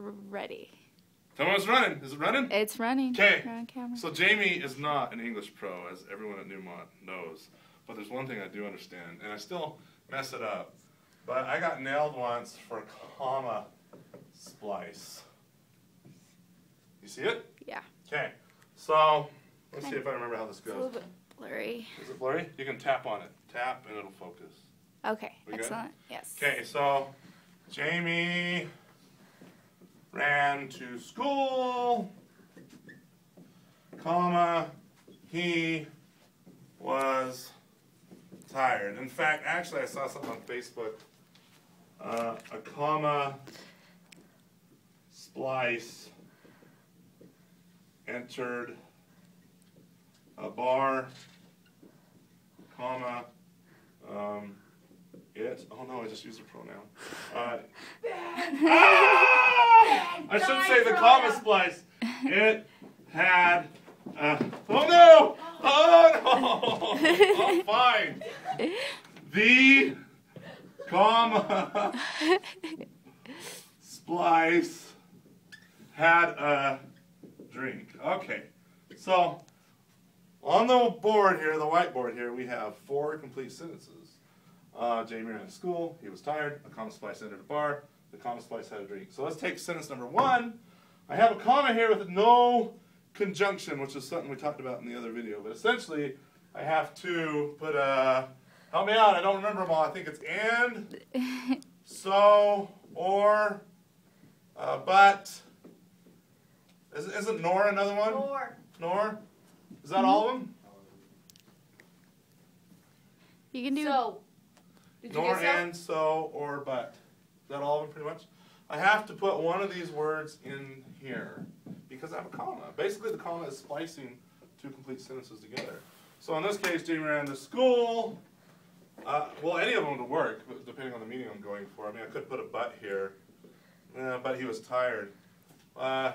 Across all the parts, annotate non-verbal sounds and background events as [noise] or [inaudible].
ready. Tell me when it's running. Is it running? It's running. Okay. You're on camera. So Jamie is not an English pro, as everyone at Neumont knows. But there's one thing I do understand, and I still mess it up. But I got nailed once for comma splice. You see it? Yeah. Okay. So let's see if I remember how this It's a little goes. bit blurry. Is it blurry? You can tap on it. Tap and it'll focus. Okay. We good? Excellent. Yes. Okay, so Jamie ran to school, comma, he was tired. In fact, actually, I saw something on Facebook. Uh, a comma splice entered a bar, comma, um, it. Oh no, I just used a pronoun. Uh, [laughs] ah! I shouldn't say the comma splice. It had. Uh, oh no! Oh no! I'm [laughs] fine. The comma splice had a drink. Okay, so on the board here, the whiteboard here, we have four complete sentences. Uh, Jamie ran to school. He was tired. A comma splice entered a bar. The comma splice had a drink. So let's take sentence number one. I have a comma here with no conjunction, which is something we talked about in the other video. But essentially, I have to put a. Help me out. I don't remember them all. I think it's and, [laughs] so, or, uh, but. Is, isn't nor another one? Or. Nor? Is that all of them? You can do. So. Did Nor, get and, so, or, but. That all of them pretty much? I have to put one of these words in here because I have a comma. Basically, the comma is splicing two complete sentences together. So in this case, Jamie ran to school. Uh, well, any of them would work, depending on the meaning I'm going for. I mean, I could put a but here. Uh, but he was tired. Uh,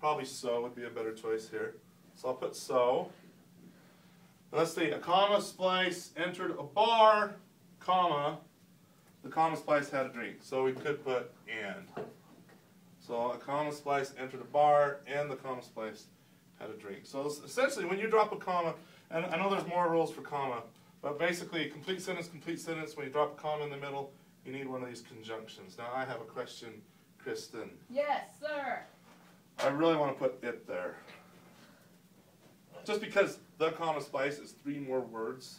probably so would be a better choice here. So I'll put so. Let's see, a comma splice entered a bar, comma, the comma splice had a drink. So we could put and. So a comma splice entered a bar and the comma splice had a drink. So essentially when you drop a comma, and I know there's more rules for comma, but basically complete sentence, complete sentence, when you drop a comma in the middle, you need one of these conjunctions. Now I have a question, Kristen. Yes, sir. I really want to put it there. Just because the comma splice is three more words.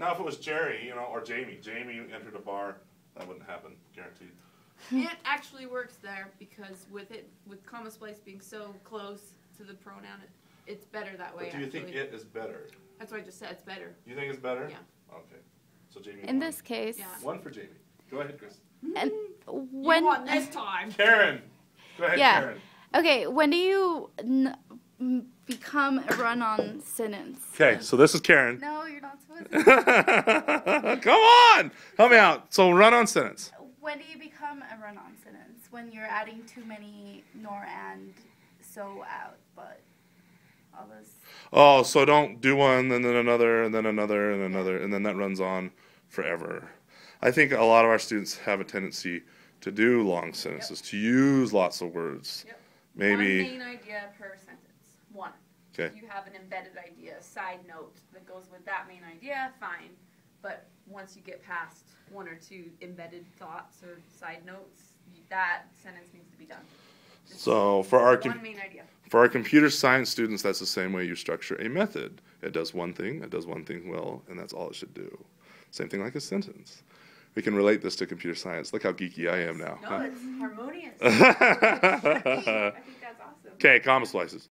Now, if it was Jerry, you know, or Jamie, Jamie entered a bar, that wouldn't happen, guaranteed. It actually works there because with it, with comma splice being so close to the pronoun, it, it's better that way. But do you actually. think it is better? That's what I just said. It's better. You think it's better? Yeah. Okay. So Jamie. In won. this case, Yeah. One for Jamie. Go ahead, Chris. and you when won this time. [laughs] Karen. Go ahead, Yeah. Karen. okay, when do you n- m- become a run-on sentence? Okay, so this is Karen. No, you're not supposed to. [laughs] Come on, help me out. So run on sentence. when do you become a run-on sentence? When you're adding too many nor and so out, but all this. Oh, so don't do one and then another and then another and another and then that runs on forever. I think a lot of our students have a tendency to do long sentences, to use lots of words. Yep. Maybe One main idea per sentence. One. Okay. You have an embedded idea, a side note that goes with that main idea, fine. But once you get past one or two embedded thoughts or side notes, that sentence needs to be done. Just so for our one com- main idea. for our computer science students that's the same way you structure a method. It does one thing, it does one thing well, and that's all it should do. Same thing like a sentence. We can relate this to computer science. Look how geeky I am now. No, it's harmonious. [laughs] [laughs] I think that's awesome. Okay, comma splices.